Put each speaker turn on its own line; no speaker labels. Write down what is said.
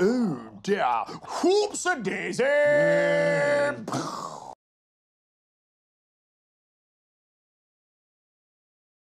Oh dear. Whoops a daisy! Mm.